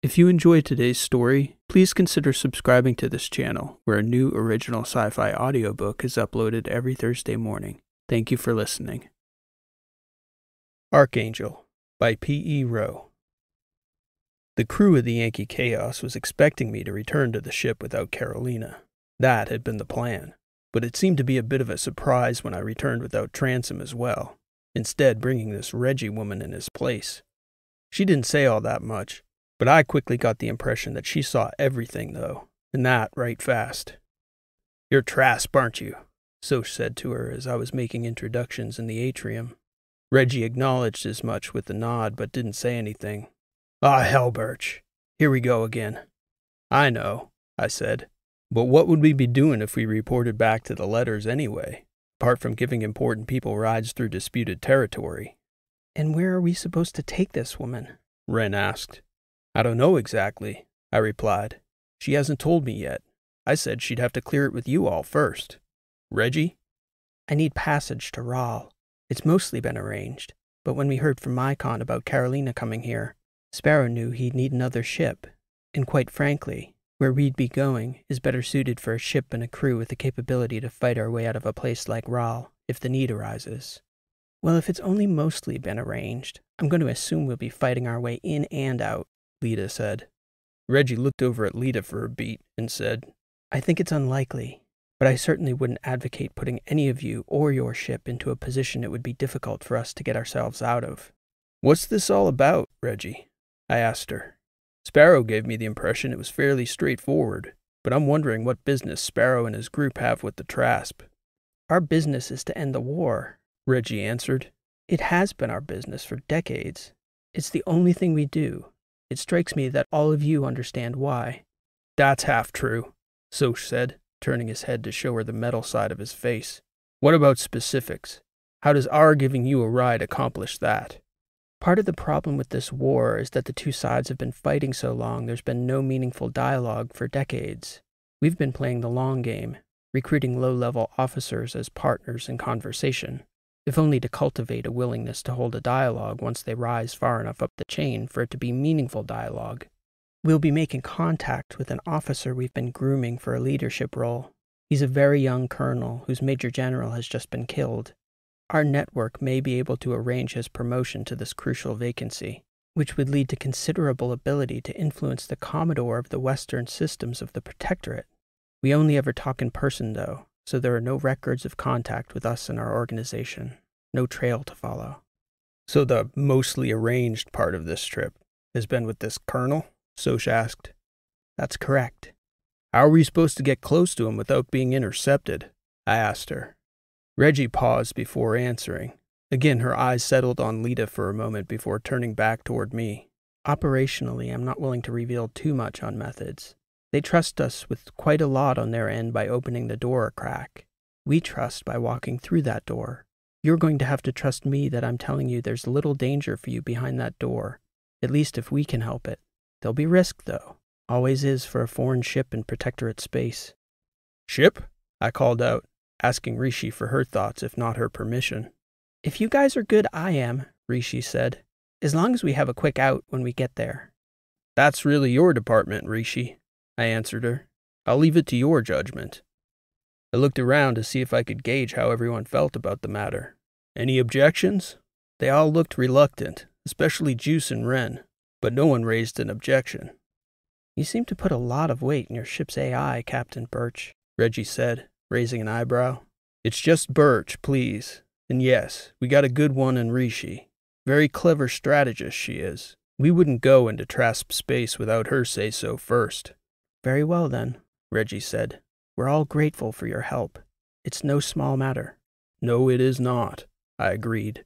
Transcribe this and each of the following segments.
If you enjoyed today's story, please consider subscribing to this channel, where a new original sci fi audiobook is uploaded every Thursday morning. Thank you for listening. Archangel by P.E. Rowe. The crew of the Yankee Chaos was expecting me to return to the ship without Carolina. That had been the plan, but it seemed to be a bit of a surprise when I returned without Transom as well, instead, bringing this Reggie woman in his place. She didn't say all that much but I quickly got the impression that she saw everything, though, and that right fast. You're Trasp, aren't you? Soch said to her as I was making introductions in the atrium. Reggie acknowledged as much with a nod, but didn't say anything. Ah, hell, Birch. Here we go again. I know, I said. But what would we be doing if we reported back to the letters anyway, apart from giving important people rides through disputed territory? And where are we supposed to take this woman? Wren asked. I don't know exactly, I replied. She hasn't told me yet. I said she'd have to clear it with you all first. Reggie? I need passage to Rahl. It's mostly been arranged, but when we heard from Mycon about Carolina coming here, Sparrow knew he'd need another ship. And quite frankly, where we'd be going is better suited for a ship and a crew with the capability to fight our way out of a place like Rahl if the need arises. Well, if it's only mostly been arranged, I'm going to assume we'll be fighting our way in and out, Lita said. Reggie looked over at Lita for a beat and said, I think it's unlikely, but I certainly wouldn't advocate putting any of you or your ship into a position it would be difficult for us to get ourselves out of. What's this all about, Reggie? I asked her. Sparrow gave me the impression it was fairly straightforward, but I'm wondering what business Sparrow and his group have with the Trasp. Our business is to end the war, Reggie answered. It has been our business for decades. It's the only thing we do, it strikes me that all of you understand why. That's half true, Soch said, turning his head to show her the metal side of his face. What about specifics? How does our giving you a ride accomplish that? Part of the problem with this war is that the two sides have been fighting so long there's been no meaningful dialogue for decades. We've been playing the long game, recruiting low level officers as partners in conversation if only to cultivate a willingness to hold a dialogue once they rise far enough up the chain for it to be meaningful dialogue. We'll be making contact with an officer we've been grooming for a leadership role. He's a very young colonel whose major general has just been killed. Our network may be able to arrange his promotion to this crucial vacancy, which would lead to considerable ability to influence the Commodore of the Western systems of the Protectorate. We only ever talk in person, though, so there are no records of contact with us and our organization, no trail to follow. So the mostly arranged part of this trip has been with this colonel? Soch asked. That's correct. How are we supposed to get close to him without being intercepted? I asked her. Reggie paused before answering. Again, her eyes settled on Lita for a moment before turning back toward me. Operationally, I'm not willing to reveal too much on methods. They trust us with quite a lot on their end by opening the door a crack. We trust by walking through that door. You're going to have to trust me that I'm telling you there's little danger for you behind that door, at least if we can help it. There'll be risk, though. Always is for a foreign ship in protectorate space. Ship? I called out, asking Rishi for her thoughts, if not her permission. If you guys are good, I am, Rishi said, as long as we have a quick out when we get there. That's really your department, Rishi, I answered her. I'll leave it to your judgment. I looked around to see if I could gauge how everyone felt about the matter. Any objections? They all looked reluctant, especially Juice and Wren, but no one raised an objection. You seem to put a lot of weight in your ship's AI, Captain Birch, Reggie said, raising an eyebrow. It's just Birch, please. And yes, we got a good one in Rishi. Very clever strategist she is. We wouldn't go into Trasp space without her say so first. Very well, then, Reggie said. We're all grateful for your help. It's no small matter. No, it is not, I agreed.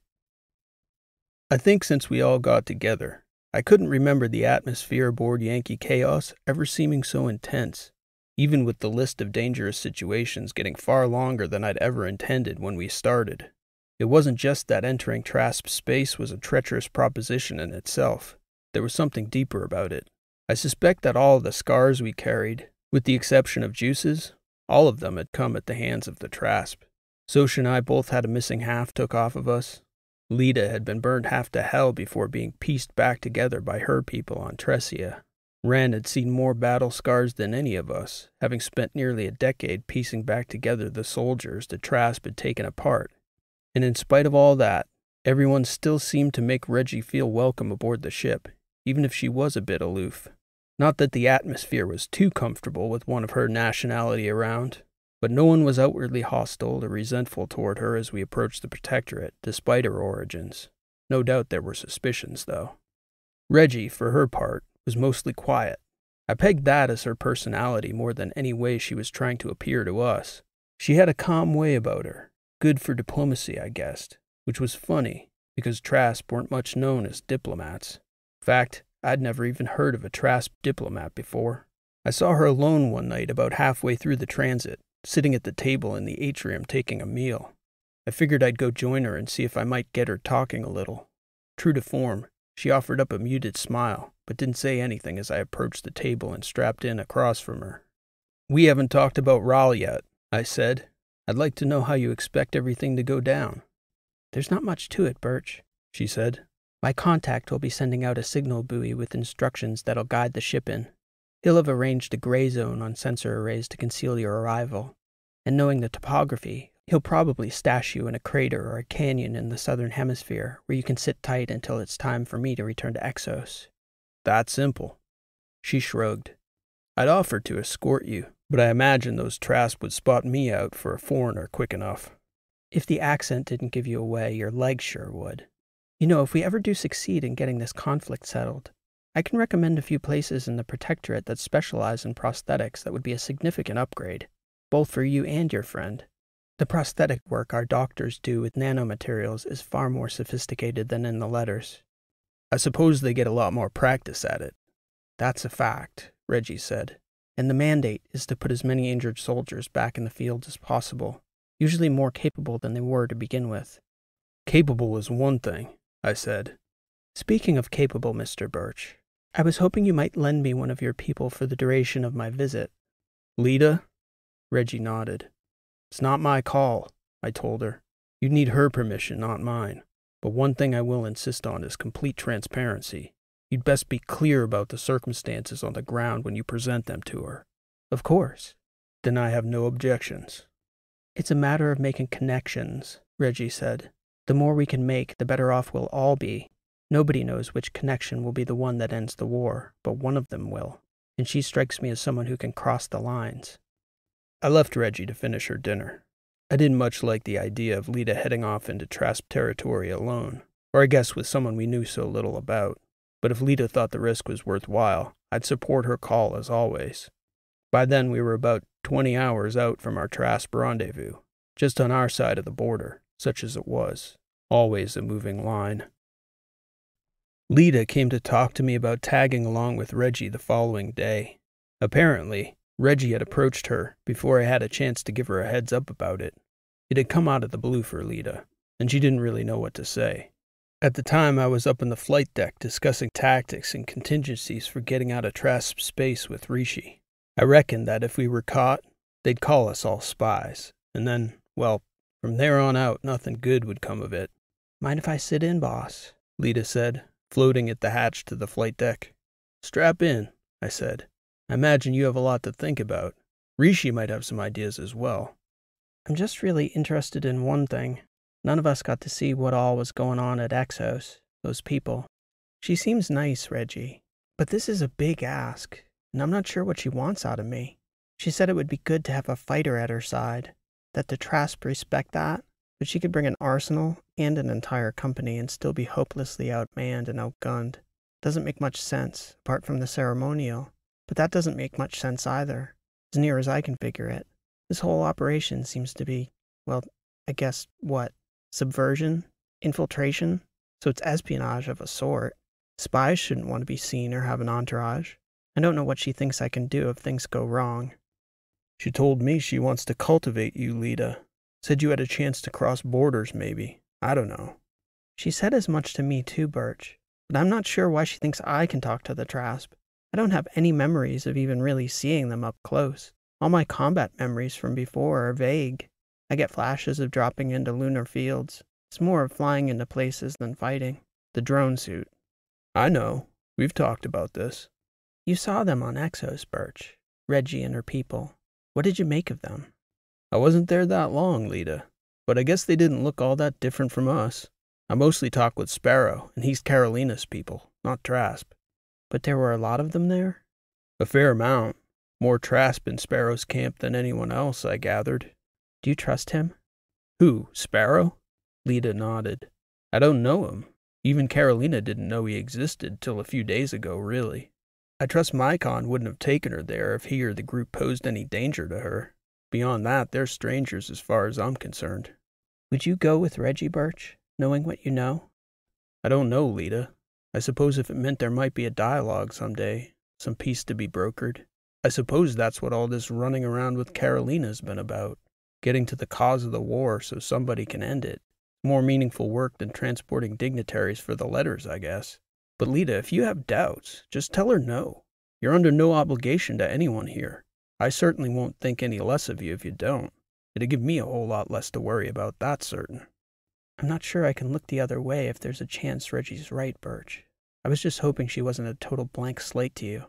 I think since we all got together, I couldn't remember the atmosphere aboard Yankee Chaos ever seeming so intense, even with the list of dangerous situations getting far longer than I'd ever intended when we started. It wasn't just that entering Trasp space was a treacherous proposition in itself. There was something deeper about it. I suspect that all the scars we carried, with the exception of Juice's, all of them had come at the hands of the Trasp. Soch and I both had a missing half took off of us. Lita had been burned half to hell before being pieced back together by her people on Tressia. Wren had seen more battle scars than any of us, having spent nearly a decade piecing back together the soldiers the Trasp had taken apart. And in spite of all that, everyone still seemed to make Reggie feel welcome aboard the ship, even if she was a bit aloof. Not that the atmosphere was too comfortable with one of her nationality around, but no one was outwardly hostile or resentful toward her as we approached the Protectorate, despite her origins. No doubt there were suspicions, though. Reggie, for her part, was mostly quiet. I pegged that as her personality more than any way she was trying to appear to us. She had a calm way about her, good for diplomacy, I guessed, which was funny because Trasp weren't much known as diplomats. Fact, I'd never even heard of a Trasp diplomat before. I saw her alone one night about halfway through the transit, sitting at the table in the atrium taking a meal. I figured I'd go join her and see if I might get her talking a little. True to form, she offered up a muted smile, but didn't say anything as I approached the table and strapped in across from her. We haven't talked about Rahl yet, I said. I'd like to know how you expect everything to go down. There's not much to it, Birch, she said. My contact will be sending out a signal buoy with instructions that'll guide the ship in. He'll have arranged a gray zone on sensor arrays to conceal your arrival. And knowing the topography, he'll probably stash you in a crater or a canyon in the southern hemisphere where you can sit tight until it's time for me to return to Exos. That simple. She shrugged. I'd offer to escort you, but I imagine those Trasp would spot me out for a foreigner quick enough. If the accent didn't give you away, your legs sure would. You know, if we ever do succeed in getting this conflict settled, I can recommend a few places in the Protectorate that specialize in prosthetics that would be a significant upgrade, both for you and your friend. The prosthetic work our doctors do with nanomaterials is far more sophisticated than in the letters. I suppose they get a lot more practice at it. That's a fact, Reggie said. And the mandate is to put as many injured soldiers back in the field as possible, usually more capable than they were to begin with. Capable is one thing, I said. Speaking of capable, Mr. Birch, I was hoping you might lend me one of your people for the duration of my visit. Lita? Reggie nodded. It's not my call, I told her. You'd need her permission, not mine. But one thing I will insist on is complete transparency. You'd best be clear about the circumstances on the ground when you present them to her. Of course. Then I have no objections. It's a matter of making connections, Reggie said. The more we can make, the better off we'll all be. Nobody knows which connection will be the one that ends the war, but one of them will, and she strikes me as someone who can cross the lines. I left Reggie to finish her dinner. I didn't much like the idea of Lita heading off into Trasp territory alone, or I guess with someone we knew so little about. But if Lita thought the risk was worthwhile, I'd support her call as always. By then, we were about 20 hours out from our Trasp rendezvous, just on our side of the border, such as it was, always a moving line. Lita came to talk to me about tagging along with Reggie the following day. Apparently, Reggie had approached her before I had a chance to give her a heads up about it. It had come out of the blue for Lita, and she didn't really know what to say. At the time, I was up in the flight deck discussing tactics and contingencies for getting out of Trasp space with Rishi. I reckoned that if we were caught, they'd call us all spies, and then, well, from there on out, nothing good would come of it. Mind if I sit in, boss? Lita said, floating at the hatch to the flight deck. Strap in, I said. I imagine you have a lot to think about. Rishi might have some ideas as well. I'm just really interested in one thing. None of us got to see what all was going on at Exos, those people. She seems nice, Reggie, but this is a big ask, and I'm not sure what she wants out of me. She said it would be good to have a fighter at her side, that the Trasp respect that, but she could bring an arsenal and an entire company and still be hopelessly outmanned and outgunned. Doesn't make much sense, apart from the ceremonial. But that doesn't make much sense either, as near as I can figure it. This whole operation seems to be, well, I guess, what? Subversion? Infiltration? So it's espionage of a sort. Spies shouldn't want to be seen or have an entourage. I don't know what she thinks I can do if things go wrong. She told me she wants to cultivate you, Lita, Said you had a chance to cross borders, maybe. I don't know. She said as much to me, too, Birch. But I'm not sure why she thinks I can talk to the Trasp. I don't have any memories of even really seeing them up close. All my combat memories from before are vague. I get flashes of dropping into lunar fields. It's more of flying into places than fighting. The drone suit. I know. We've talked about this. You saw them on Exos, Birch. Reggie and her people. What did you make of them? I wasn't there that long, Lita, but I guess they didn't look all that different from us. I mostly talk with Sparrow, and he's Carolina's people, not Trasp. But there were a lot of them there? A fair amount. More Trasp in Sparrow's camp than anyone else, I gathered. Do you trust him? Who, Sparrow? Lita nodded. I don't know him. Even Carolina didn't know he existed till a few days ago, really. I trust Mycon wouldn't have taken her there if he or the group posed any danger to her. Beyond that, they're strangers as far as I'm concerned. Would you go with Reggie Birch, knowing what you know? I don't know, Lita. I suppose if it meant there might be a dialogue some day, some peace to be brokered, I suppose that's what all this running around with Carolina's been about. Getting to the cause of the war so somebody can end it. More meaningful work than transporting dignitaries for the letters, I guess. But Lita, if you have doubts, just tell her no. You're under no obligation to anyone here. I certainly won't think any less of you if you don't. It'd give me a whole lot less to worry about, that's certain. I'm not sure I can look the other way if there's a chance Reggie's right, Birch. I was just hoping she wasn't a total blank slate to you.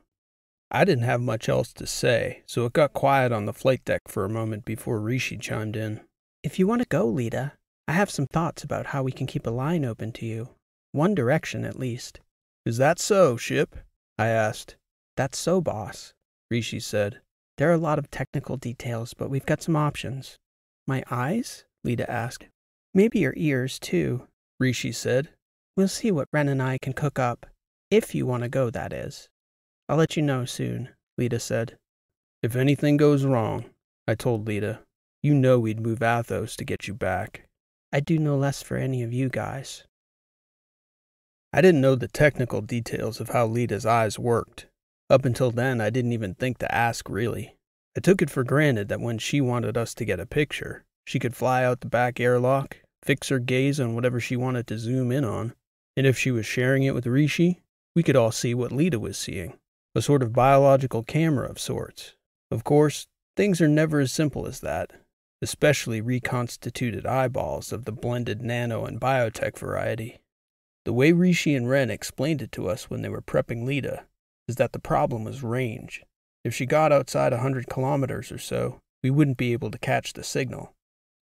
I didn't have much else to say, so it got quiet on the flight deck for a moment before Rishi chimed in. If you want to go, Lita, I have some thoughts about how we can keep a line open to you. One direction, at least. Is that so, Ship? I asked. That's so, boss, Rishi said. There are a lot of technical details, but we've got some options. My eyes? Lita asked. Maybe your ears, too, Rishi said. We'll see what Wren and I can cook up. If you want to go, that is. I'll let you know soon, Lita said. If anything goes wrong, I told Lita, you know we'd move Athos to get you back. I'd do no less for any of you guys. I didn't know the technical details of how Lita's eyes worked. Up until then, I didn't even think to ask, really. I took it for granted that when she wanted us to get a picture, she could fly out the back airlock, fix her gaze on whatever she wanted to zoom in on, and if she was sharing it with Rishi, we could all see what Lita was seeing a sort of biological camera of sorts. Of course, things are never as simple as that, especially reconstituted eyeballs of the blended nano and biotech variety. The way Rishi and Wren explained it to us when they were prepping Lita is that the problem was range. If she got outside a hundred kilometers or so, we wouldn't be able to catch the signal.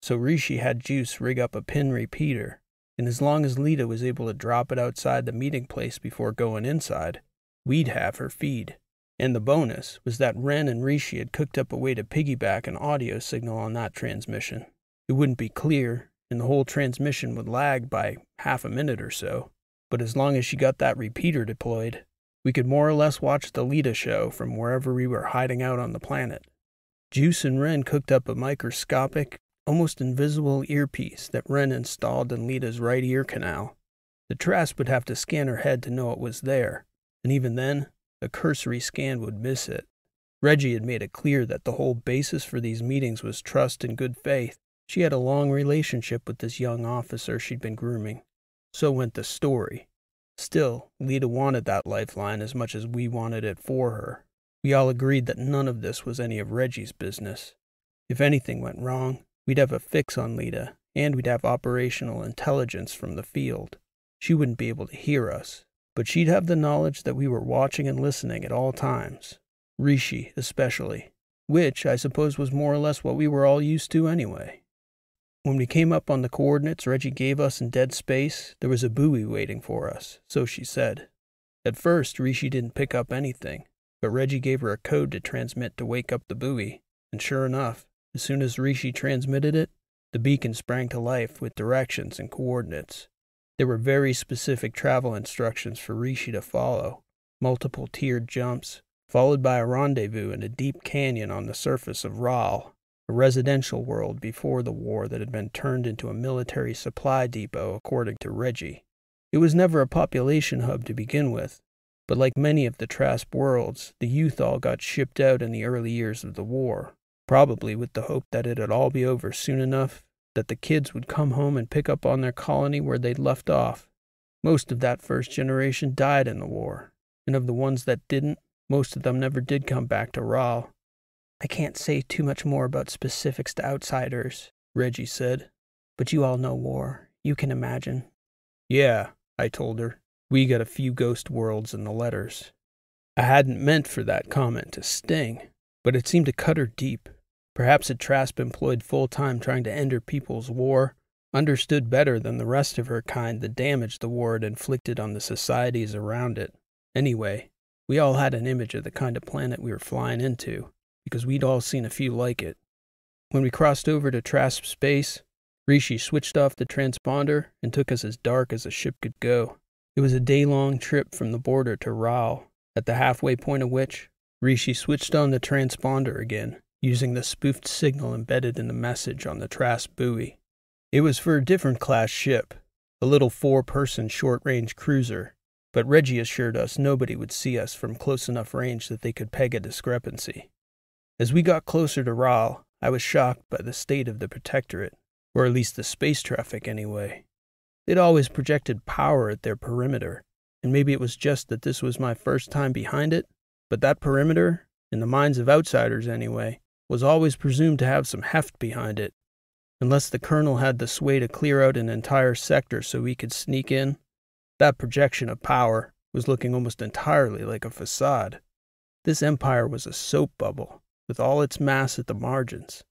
So Rishi had Juice rig up a pin repeater, and as long as Lita was able to drop it outside the meeting place before going inside, we'd have her feed. And the bonus was that Wren and Rishi had cooked up a way to piggyback an audio signal on that transmission. It wouldn't be clear, and the whole transmission would lag by half a minute or so. But as long as she got that repeater deployed, we could more or less watch the Lita show from wherever we were hiding out on the planet. Juice and Wren cooked up a microscopic, almost invisible earpiece that Wren installed in Lita's right ear canal. The Trasp would have to scan her head to know it was there, and even then, a cursory scan would miss it. Reggie had made it clear that the whole basis for these meetings was trust and good faith. She had a long relationship with this young officer she'd been grooming. So went the story. Still, Lita wanted that lifeline as much as we wanted it for her. We all agreed that none of this was any of Reggie's business. If anything went wrong, we'd have a fix on Lita, and we'd have operational intelligence from the field. She wouldn't be able to hear us, but she'd have the knowledge that we were watching and listening at all times, Rishi especially, which I suppose was more or less what we were all used to anyway. When we came up on the coordinates Reggie gave us in dead space, there was a buoy waiting for us, so she said. At first, Rishi didn't pick up anything, but Reggie gave her a code to transmit to wake up the buoy, and sure enough, as soon as Rishi transmitted it, the beacon sprang to life with directions and coordinates. There were very specific travel instructions for Rishi to follow, multiple tiered jumps, followed by a rendezvous in a deep canyon on the surface of Raal, a residential world before the war that had been turned into a military supply depot, according to Reggie. It was never a population hub to begin with, but like many of the Trasp worlds, the youth all got shipped out in the early years of the war, probably with the hope that it'd all be over soon enough that the kids would come home and pick up on their colony where they'd left off. Most of that first generation died in the war, and of the ones that didn't, most of them never did come back to Raal. I can't say too much more about specifics to outsiders, Reggie said, but you all know war. You can imagine. Yeah, I told her. We got a few ghost worlds in the letters. I hadn't meant for that comment to sting, but it seemed to cut her deep. Perhaps a Trasp employed full time trying to end her people's war understood better than the rest of her kind the damage the war had inflicted on the societies around it. Anyway, we all had an image of the kind of planet we were flying into, because we'd all seen a few like it. When we crossed over to Trasp space, Rishi switched off the transponder and took us as dark as a ship could go. It was a day long trip from the border to Ral, at the halfway point of which, Rishi switched on the transponder again, using the spoofed signal embedded in the message on the Trasp buoy. It was for a different class ship, a little four person short range cruiser, but Reggie assured us nobody would see us from close enough range that they could peg a discrepancy. As we got closer to Ral, I was shocked by the state of the Protectorate, or at least the space traffic anyway. They'd always projected power at their perimeter, and maybe it was just that this was my first time behind it, but that perimeter, in the minds of outsiders anyway, was always presumed to have some heft behind it unless the colonel had the sway to clear out an entire sector so we could sneak in. That projection of power was looking almost entirely like a facade. This empire was a soap bubble, with all its mass at the margins.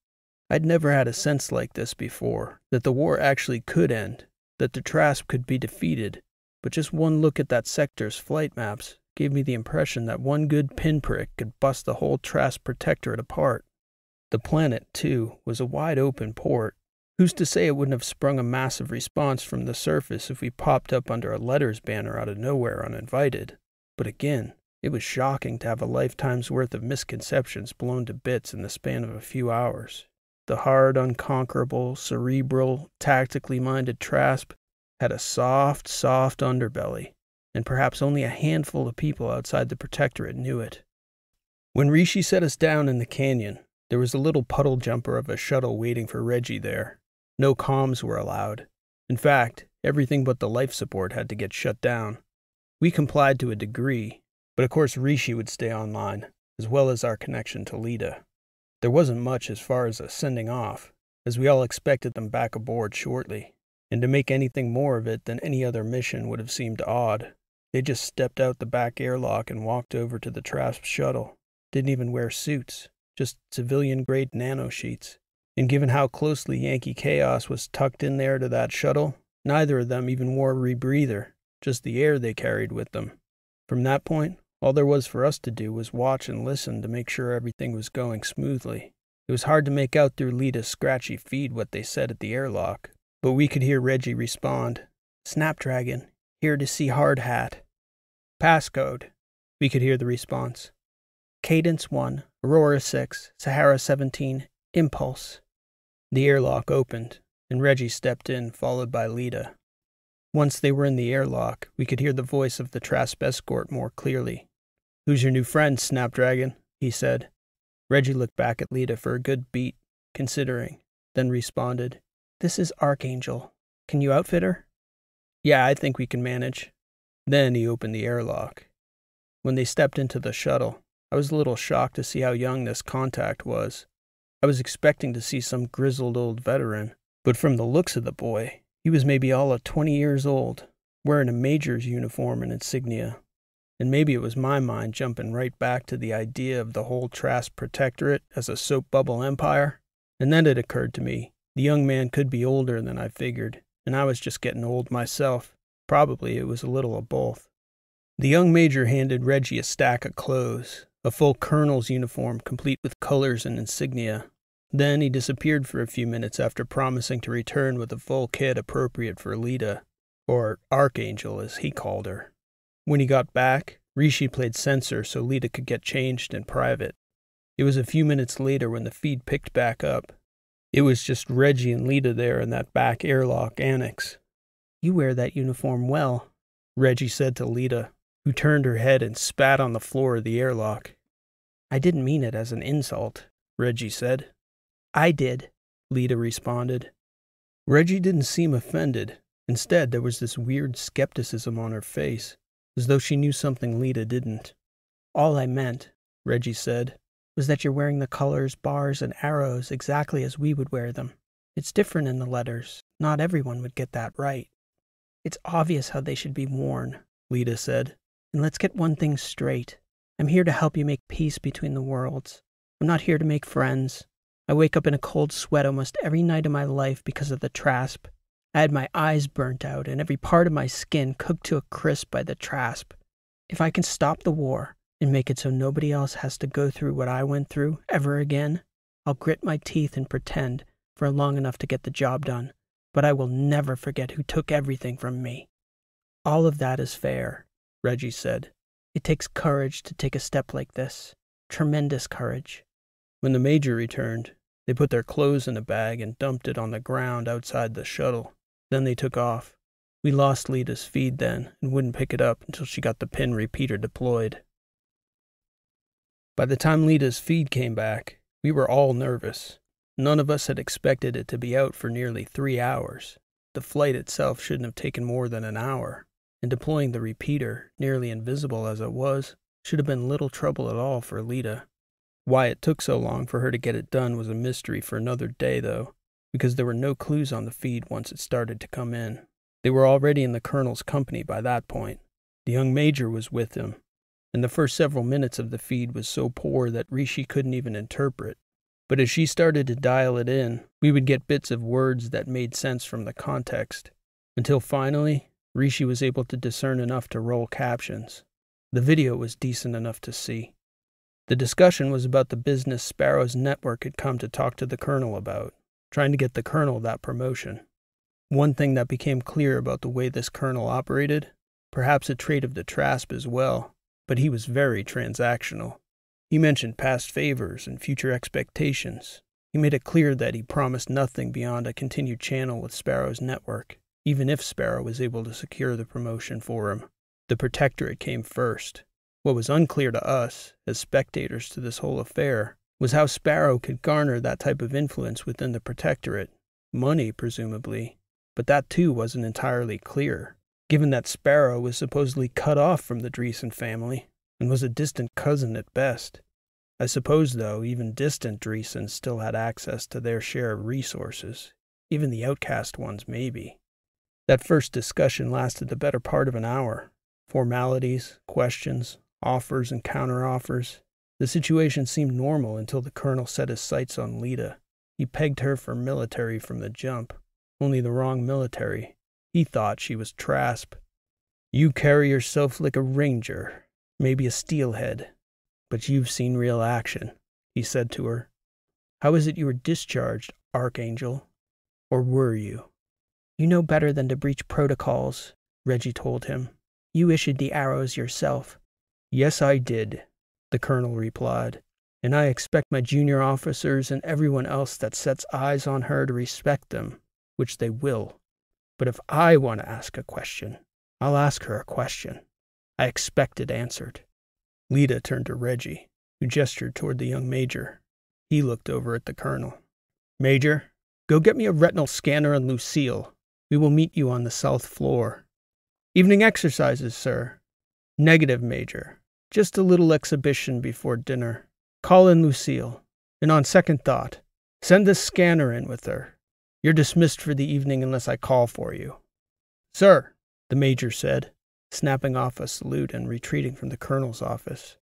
I'd never had a sense like this before, that the war actually could end, that the Trasp could be defeated, but just one look at that sector's flight maps gave me the impression that one good pinprick could bust the whole Trasp protectorate apart. The planet, too, was a wide open port, Who's to say it wouldn't have sprung a massive response from the surface if we popped up under a letters banner out of nowhere uninvited? But again, it was shocking to have a lifetime's worth of misconceptions blown to bits in the span of a few hours. The hard, unconquerable, cerebral, tactically minded Trasp had a soft, soft underbelly, and perhaps only a handful of people outside the Protectorate knew it. When Rishi set us down in the canyon, there was a little puddle jumper of a shuttle waiting for Reggie there. No comms were allowed. In fact, everything but the life support had to get shut down. We complied to a degree, but of course Rishi would stay online, as well as our connection to Lita. There wasn't much as far as a sending off, as we all expected them back aboard shortly, and to make anything more of it than any other mission would have seemed odd. They just stepped out the back airlock and walked over to the Trasp shuttle. Didn't even wear suits, just civilian grade nano sheets. And given how closely Yankee Chaos was tucked in there to that shuttle, neither of them even wore a rebreather, just the air they carried with them. From that point, all there was for us to do was watch and listen to make sure everything was going smoothly. It was hard to make out through Lita's scratchy feed what they said at the airlock, but we could hear Reggie respond Snapdragon, here to see Hard Hat. Passcode, we could hear the response. Cadence 1, Aurora 6, Sahara 17, Impulse. The airlock opened, and Reggie stepped in, followed by Lita. Once they were in the airlock, we could hear the voice of the Trasp escort more clearly. Who's your new friend, Snapdragon? he said. Reggie looked back at Lita for a good beat, considering, then responded, This is Archangel. Can you outfit her? Yeah, I think we can manage. Then he opened the airlock. When they stepped into the shuttle, I was a little shocked to see how young this contact was. I was expecting to see some grizzled old veteran, but from the looks of the boy, he was maybe all of 20 years old, wearing a major's uniform and insignia. And maybe it was my mind jumping right back to the idea of the whole Trasp Protectorate as a soap bubble empire. And then it occurred to me the young man could be older than I figured, and I was just getting old myself. Probably it was a little of both. The young major handed Reggie a stack of clothes, a full colonel's uniform complete with colors and insignia. Then he disappeared for a few minutes after promising to return with a full kit appropriate for Lita, or Archangel as he called her. When he got back, Rishi played censor so Lita could get changed in private. It was a few minutes later when the feed picked back up. It was just Reggie and Lita there in that back airlock annex. You wear that uniform well, Reggie said to Lita, who turned her head and spat on the floor of the airlock. I didn't mean it as an insult, Reggie said. I did, Lita responded. Reggie didn't seem offended. Instead, there was this weird skepticism on her face, as though she knew something Lita didn't. All I meant, Reggie said, was that you're wearing the colors, bars, and arrows exactly as we would wear them. It's different in the letters. Not everyone would get that right. It's obvious how they should be worn, Lita said. And let's get one thing straight. I'm here to help you make peace between the worlds. I'm not here to make friends. I wake up in a cold sweat almost every night of my life because of the trasp. I had my eyes burnt out and every part of my skin cooked to a crisp by the trasp. If I can stop the war and make it so nobody else has to go through what I went through ever again, I'll grit my teeth and pretend for long enough to get the job done. But I will never forget who took everything from me. All of that is fair, Reggie said. It takes courage to take a step like this. Tremendous courage. When the Major returned, they put their clothes in a bag and dumped it on the ground outside the shuttle. Then they took off. We lost Lita's feed then and wouldn't pick it up until she got the pin repeater deployed. By the time Lita's feed came back, we were all nervous. None of us had expected it to be out for nearly three hours. The flight itself shouldn't have taken more than an hour, and deploying the repeater, nearly invisible as it was, should have been little trouble at all for Lita. Why it took so long for her to get it done was a mystery for another day, though, because there were no clues on the feed once it started to come in. They were already in the colonel's company by that point. The young major was with him, and the first several minutes of the feed was so poor that Rishi couldn't even interpret. But as she started to dial it in, we would get bits of words that made sense from the context, until finally, Rishi was able to discern enough to roll captions. The video was decent enough to see. The discussion was about the business Sparrow's network had come to talk to the colonel about, trying to get the colonel that promotion. One thing that became clear about the way this colonel operated, perhaps a trait of the Trasp as well, but he was very transactional. He mentioned past favors and future expectations. He made it clear that he promised nothing beyond a continued channel with Sparrow's network, even if Sparrow was able to secure the promotion for him. The Protectorate came first. What was unclear to us, as spectators to this whole affair, was how Sparrow could garner that type of influence within the Protectorate. Money, presumably, but that too wasn't entirely clear, given that Sparrow was supposedly cut off from the Dreesen family and was a distant cousin at best. I suppose, though, even distant Dreesens still had access to their share of resources, even the outcast ones, maybe. That first discussion lasted the better part of an hour. Formalities, questions, offers, and counteroffers. The situation seemed normal until the colonel set his sights on Lita. He pegged her for military from the jump, only the wrong military. He thought she was Trasp. You carry yourself like a ranger, maybe a steelhead, but you've seen real action, he said to her. How is it you were discharged, Archangel? Or were you? You know better than to breach protocols, Reggie told him. You issued the arrows yourself. Yes, I did, the colonel replied, and I expect my junior officers and everyone else that sets eyes on her to respect them which they will. But if I want to ask a question, I'll ask her a question. I expect it answered. Lita turned to Reggie, who gestured toward the young major. He looked over at the colonel. Major, go get me a retinal scanner and Lucille. We will meet you on the south floor. Evening exercises, sir. Negative, Major. Just a little exhibition before dinner. Call in Lucille. And on second thought, send this scanner in with her. You're dismissed for the evening unless I call for you. Sir, the major said, snapping off a salute and retreating from the colonel's office.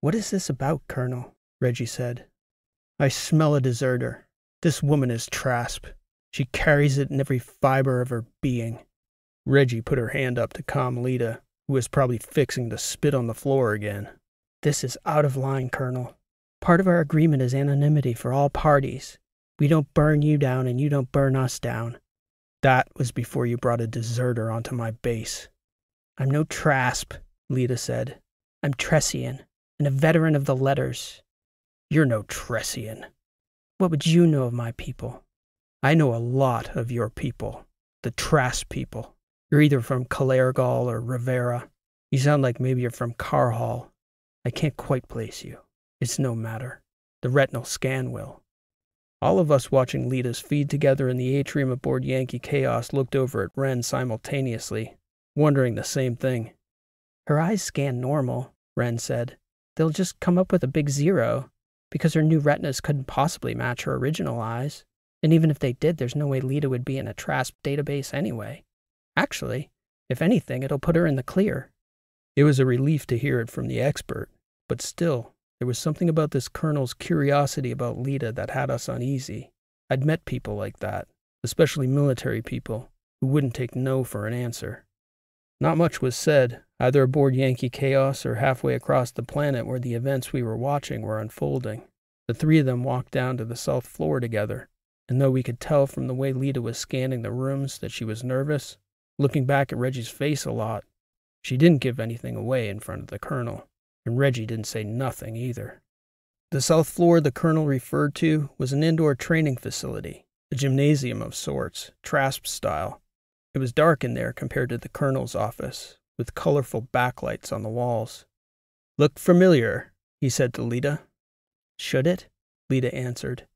What is this about, Colonel? Reggie said. I smell a deserter. This woman is Trasp. She carries it in every fiber of her being. Reggie put her hand up to calm Lita, who was probably fixing to spit on the floor again. This is out of line, Colonel. Part of our agreement is anonymity for all parties. We don't burn you down and you don't burn us down. That was before you brought a deserter onto my base. I'm no Trasp, Lita said. I'm Tressian, and a veteran of the letters. You're no Tressian. What would you know of my people? I know a lot of your people, the Trasp people. You're either from Calergal or Rivera. You sound like maybe you're from Carhall. I can't quite place you. It's no matter. The retinal scan will. All of us watching Lita's feed together in the atrium aboard Yankee Chaos looked over at Wren simultaneously, wondering the same thing. Her eyes scan normal, Wren said. They'll just come up with a big zero, because her new retinas couldn't possibly match her original eyes. And even if they did, there's no way Lita would be in a TRASP database anyway. Actually, if anything, it'll put her in the clear. It was a relief to hear it from the expert. but still, there was something about this colonel's curiosity about Lita that had us uneasy. I'd met people like that, especially military people, who wouldn't take no for an answer. Not much was said, either aboard Yankee Chaos or halfway across the planet where the events we were watching were unfolding. The three of them walked down to the south floor together, and though we could tell from the way Lita was scanning the rooms that she was nervous, looking back at Reggie's face a lot, she didn't give anything away in front of the colonel, and Reggie didn't say nothing either. The south floor the colonel referred to was an indoor training facility, a gymnasium of sorts, Trasp style. It was dark in there compared to the colonel's office, with colorful backlights on the walls. Looked familiar, he said to Lita. Should it? Lita answered.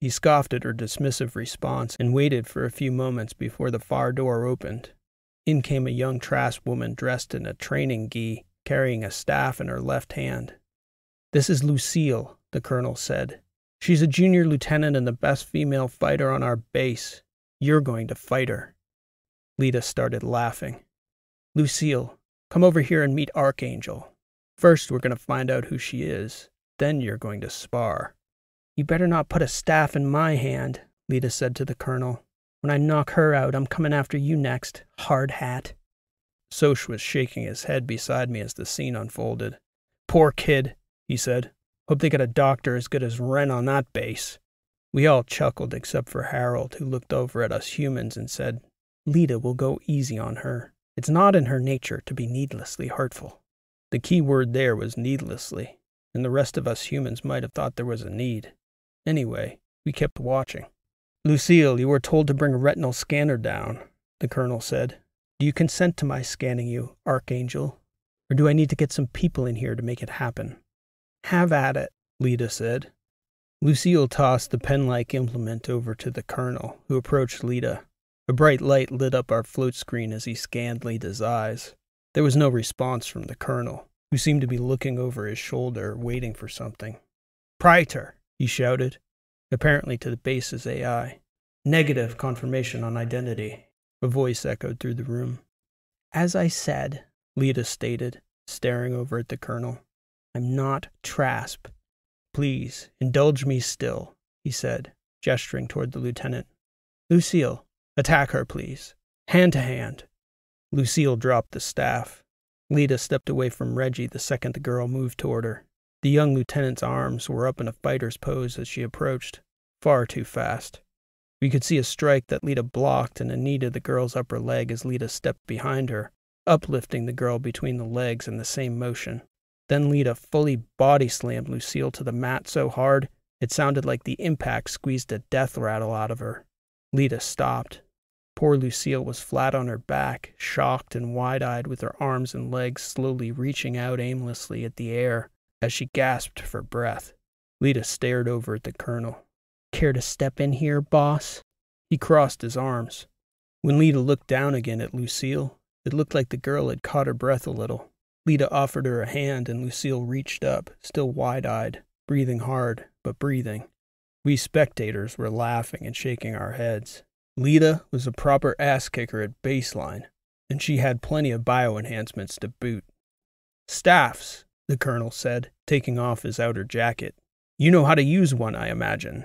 He scoffed at her dismissive response and waited for a few moments before the far door opened. In came a young Trasp woman dressed in a training gi, carrying a staff in her left hand. This is Lucille, the colonel said. She's a junior lieutenant and the best female fighter on our base. You're going to fight her. Lita started laughing. Lucille, come over here and meet Archangel. First, we're going to find out who she is. Then you're going to spar. You better not put a staff in my hand, Lita said to the colonel. When I knock her out, I'm coming after you next, hard hat. Soch was shaking his head beside me as the scene unfolded. Poor kid, he said. Hope they got a doctor as good as Wren on that base. We all chuckled except for Harold, who looked over at us humans and said, Lita will go easy on her. It's not in her nature to be needlessly hurtful. The key word there was needlessly, and the rest of us humans might have thought there was a need. Anyway, we kept watching. Lucille, you were told to bring a retinal scanner down, the colonel said. Do you consent to my scanning you, Archangel? Or do I need to get some people in here to make it happen? Have at it, Lita said. Lucille tossed the pen like implement over to the colonel, who approached Lita. A bright light lit up our float screen as he scanned Lita's eyes. There was no response from the colonel, who seemed to be looking over his shoulder, waiting for something. Praetor, he shouted, apparently to the base's AI. Negative confirmation on identity. A voice echoed through the room. As I said, Lita stated, staring over at the colonel, I'm not Trasp. Please, indulge me still, he said, gesturing toward the lieutenant. Lucille, attack her, please. Hand to hand. Lucille dropped the staff, Lita stepped away from Reggie the second the girl moved toward her. The young lieutenant's arms were up in a fighter's pose as she approached, far too fast. We could see a strike that Lita blocked and a knee to the girl's upper leg as Lita stepped behind her, uplifting the girl between the legs in the same motion. Then Lita fully body slammed Lucille to the mat so hard it sounded like the impact squeezed a death rattle out of her. Lita stopped, Poor Lucille was flat on her back, shocked and wide eyed, with her arms and legs slowly reaching out aimlessly at the air as she gasped for breath. Lita stared over at the colonel. Care to step in here, boss? He crossed his arms. When Lita looked down again at Lucille, it looked like the girl had caught her breath a little. Lita offered her a hand, and Lucille reached up, still wide eyed, breathing hard, but breathing. We spectators were laughing and shaking our heads. Lita was a proper ass kicker at baseline, and she had plenty of bio enhancements to boot. Staffs, the colonel said, taking off his outer jacket. You know how to use one, I imagine.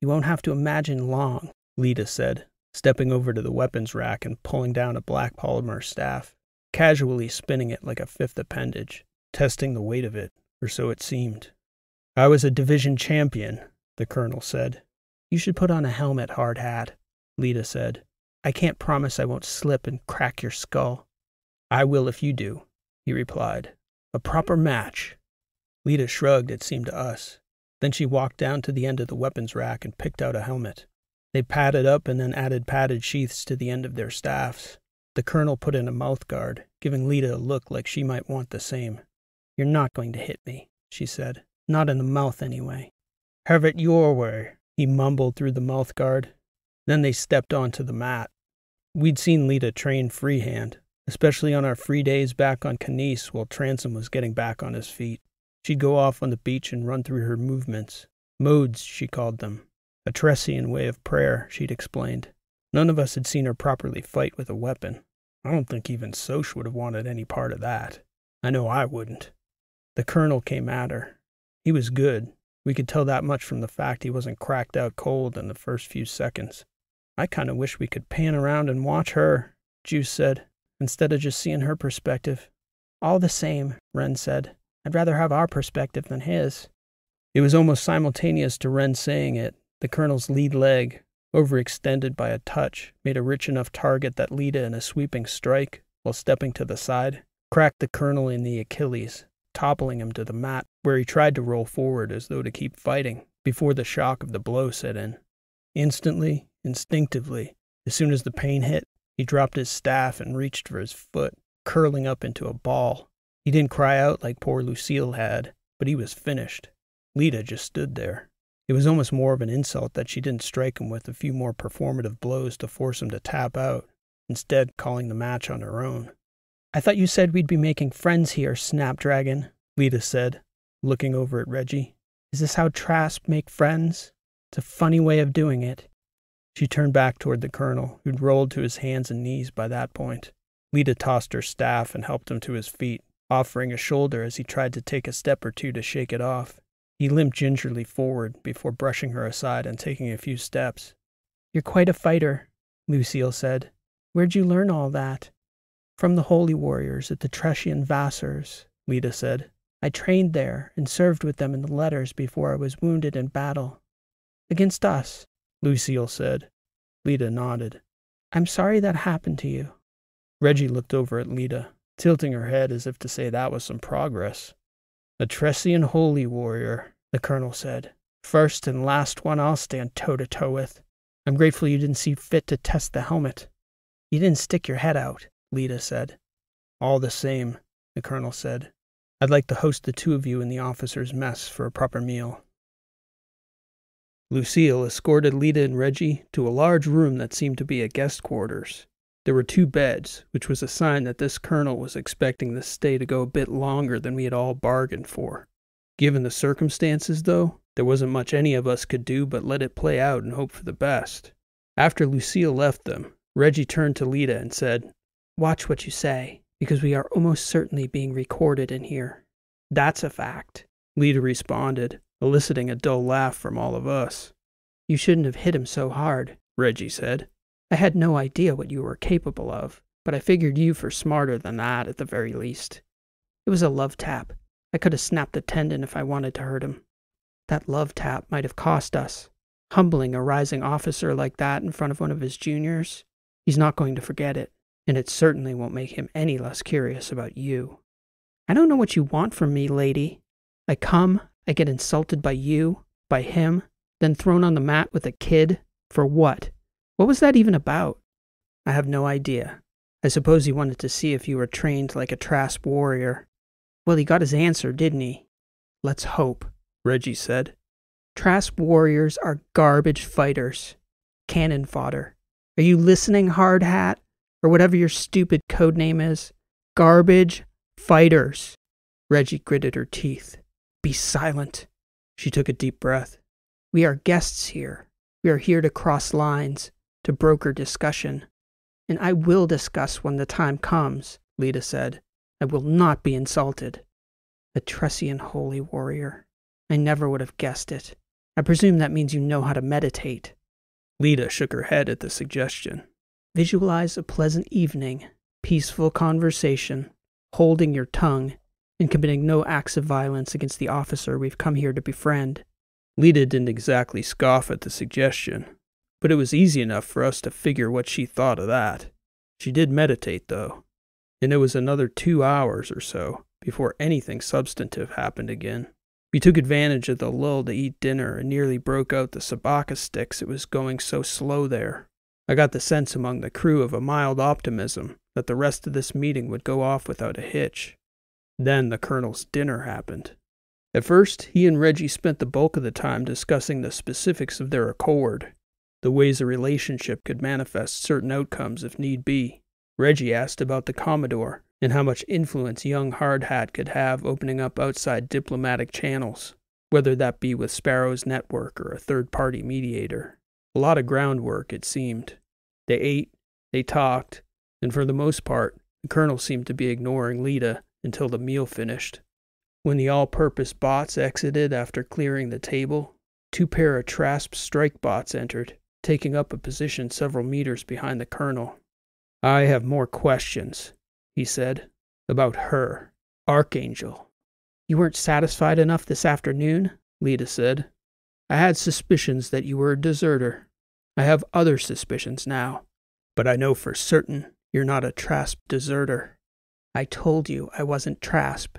You won't have to imagine long, Lita said, stepping over to the weapons rack and pulling down a black polymer staff, casually spinning it like a fifth appendage, testing the weight of it, or so it seemed. I was a division champion, the colonel said. You should put on a helmet, hard hat. Lita said. I can't promise I won't slip and crack your skull. I will if you do, he replied. A proper match. Lita shrugged, it seemed to us. Then she walked down to the end of the weapons rack and picked out a helmet. They padded up and then added padded sheaths to the end of their staffs. The colonel put in a mouth guard, giving Lita a look like she might want the same. You're not going to hit me, she said. Not in the mouth, anyway. Have it your way, he mumbled through the mouth guard, then they stepped onto the mat. We'd seen Lita train freehand, especially on our free days back on Canis while Transom was getting back on his feet. She'd go off on the beach and run through her movements. Modes, she called them. A Tressian way of prayer, she'd explained. None of us had seen her properly fight with a weapon. I don't think even Soch would have wanted any part of that. I know I wouldn't. The colonel came at her. He was good. We could tell that much from the fact he wasn't cracked out cold in the first few seconds. I kind of wish we could pan around and watch her, Juice said, instead of just seeing her perspective. All the same, Wren said. I'd rather have our perspective than his. It was almost simultaneous to Wren saying it. The colonel's lead leg, overextended by a touch, made a rich enough target that Lita, in a sweeping strike, while stepping to the side, cracked the colonel in the Achilles, toppling him to the mat, where he tried to roll forward as though to keep fighting before the shock of the blow set in. Instantly, instinctively, as soon as the pain hit, he dropped his staff and reached for his foot, curling up into a ball. He didn't cry out like poor Lucille had, but he was finished. Lita just stood there. It was almost more of an insult that she didn't strike him with a few more performative blows to force him to tap out, instead calling the match on her own. I thought you said we'd be making friends here, Snapdragon, Lita said, looking over at Reggie. Is this how Trasp make friends? It's a funny way of doing it. She turned back toward the colonel, who'd rolled to his hands and knees by that point. Lita tossed her staff and helped him to his feet, offering a shoulder as he tried to take a step or two to shake it off. He limped gingerly forward before brushing her aside and taking a few steps. You're quite a fighter, Lucille said. Where'd you learn all that? From the holy warriors at the Tressian Vassars, Lita said. I trained there and served with them in the letters before I was wounded in battle. Against us, Lucille said. Lita nodded. I'm sorry that happened to you. Reggie looked over at Lita, tilting her head as if to say that was some progress. A Tressian holy warrior, the colonel said. First and last one I'll stand toe to toe with. I'm grateful you didn't see fit to test the helmet. You didn't stick your head out, Lita said. All the same, the colonel said. I'd like to host the two of you in the officers' mess for a proper meal. Lucille escorted Lita and Reggie to a large room that seemed to be a guest quarters. There were two beds, which was a sign that this colonel was expecting the stay to go a bit longer than we had all bargained for. Given the circumstances, though, there wasn't much any of us could do but let it play out and hope for the best. After Lucille left them, Reggie turned to Lita and said, Watch what you say, because we are almost certainly being recorded in here. That's a fact, Lita responded, eliciting a dull laugh from all of us. You shouldn't have hit him so hard, Reggie said. I had no idea what you were capable of, but I figured you for smarter than that at the very least. It was a love tap. I could have snapped a tendon if I wanted to hurt him. That love tap might have cost us. Humbling a rising officer like that in front of one of his juniors, he's not going to forget it, and it certainly won't make him any less curious about you. I don't know what you want from me, lady. I come, I get insulted by you, by him, then thrown on the mat with a kid. For what? What was that even about? I have no idea. I suppose he wanted to see if you were trained like a Trasp warrior. Well, he got his answer, didn't he? Let's hope, Reggie said. Trasp warriors are garbage fighters. Cannon fodder. Are you listening, hard hat? Or whatever your stupid code name is? Garbage fighters. Reggie gritted her teeth. Be silent. She took a deep breath. We are guests here. We are here to cross lines, to broker discussion. And I will discuss when the time comes, Lita said. I will not be insulted. The Tressian holy warrior. I never would have guessed it. I presume that means you know how to meditate. Lita shook her head at the suggestion. Visualize a pleasant evening, peaceful conversation, holding your tongue and committing no acts of violence against the officer we've come here to befriend. Lita didn't exactly scoff at the suggestion, but it was easy enough for us to figure what she thought of that. She did meditate, though, and it was another two hours or so before anything substantive happened again. We took advantage of the lull to eat dinner and nearly broke out the sabaka sticks it was going so slow there. I got the sense among the crew of a mild optimism that the rest of this meeting would go off without a hitch. Then the colonel's dinner happened. At first, he and Reggie spent the bulk of the time discussing the specifics of their accord, the ways a relationship could manifest certain outcomes if need be. Reggie asked about the Commodore and how much influence young Hardhat could have opening up outside diplomatic channels, whether that be with Sparrow's network or a third party mediator. A lot of groundwork, it seemed. They ate, they talked, and for the most part, the colonel seemed to be ignoring Lita until the meal finished. When the all purpose bots exited after clearing the table, two pair of Trasp strike bots entered, taking up a position several meters behind the colonel. I have more questions, he said, about her, Archangel. You weren't satisfied enough this afternoon? Lita said. I had suspicions that you were a deserter. I have other suspicions now, but I know for certain you're not a Trasp deserter. I told you I wasn't Trasp.